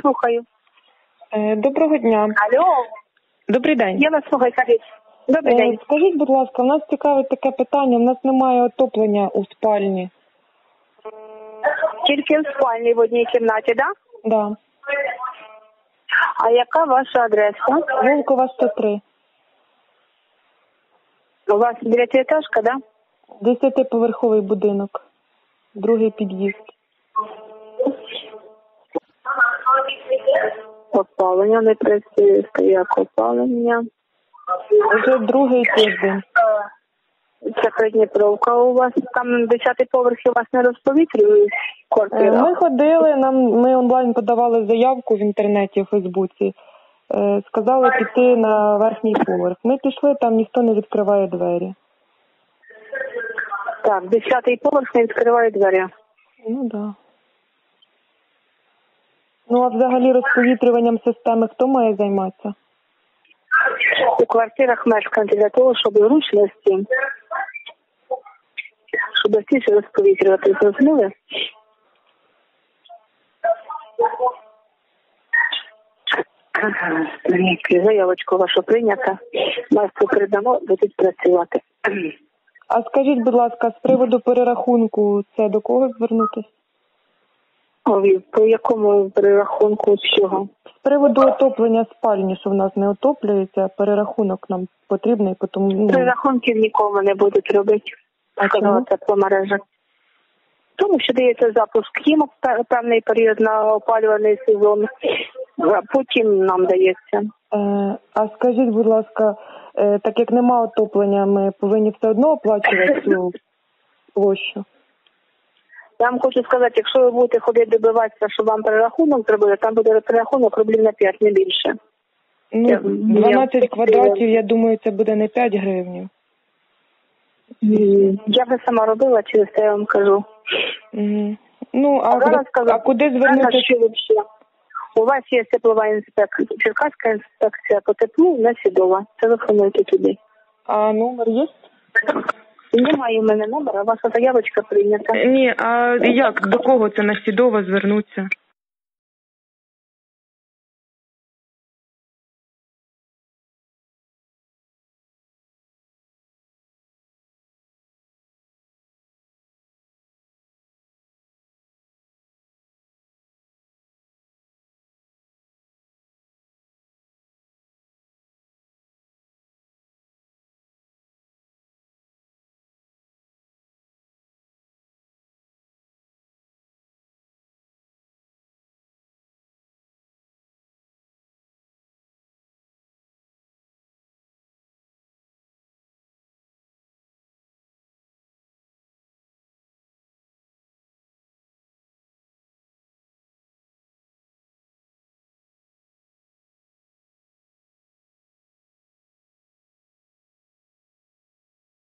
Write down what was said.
Слухаю. Е, Доброго дня. Алло, Добрий день. я вас слухаю, кажіть. Добрий Е, день. Скажіть, будь ласка, у нас цікавить таке питання. У нас немає отоплення у спальні. Тільки в спальні в одній кімнаті, да? Да. А яка ваша адреса? Волкова 103. У вас дев'ятиэтажка, да? Десятиповерховий будинок. Другий під'їзд. Опалення не працює, як опалення. Уже другий тиждень. Це Придніпровка у вас, там десятий поверх у вас не розповітрює Е, квартира? Ми ходили, нам ми онлайн подавали заявку в інтернеті, в Фейсбуці. Е, Сказали піти на верхній поверх. Ми пішли, там ніхто не відкриває двері. Так, десятий поверх не відкриває двері. Ну да. Ну а взагалі розповітрюванням системи хто має займатися? У квартирах мешканці для того, щоб зручності, щоб частіше розповітрювати, зрозуміли? Заявочку вашу прийнята. Майстру передамо, будуть працювати. А скажіть, будь ласка, з приводу перерахунку, це до кого звернутися? По якому перерахунку всього? З приводу отоплення спальні, що в нас не отоплюється, перерахунок нам потрібний, тому ну, Перерахунків нікому не будуть робити. А Сказала тепломережа. Тому що дається запуск їм певний період на опалювальний сезон, а потім нам дається. е, а скажіть, будь ласка, е, так як нема отоплення, ми повинні все одно оплачувати цю площу? Я вам хочу сказати, якщо ви будете ходити добиватися, щоб вам перерахунок зробили, там буде перерахунок рублів на 5, не більше. Ну, 12 я- квадратів, я думаю, це буде не 5 гривень. Я вже сама робила, через це я вам кажу. Ну, а, зараз куди- а куди звернутися? У вас є теплова інспекція, Черкаська інспекція по теплу на Сідова. Телефонуйте туди. А номер є? Немає в мене номера, ваша заявочка прийнята. Ні, а як, до кого це на Сідова звернуться?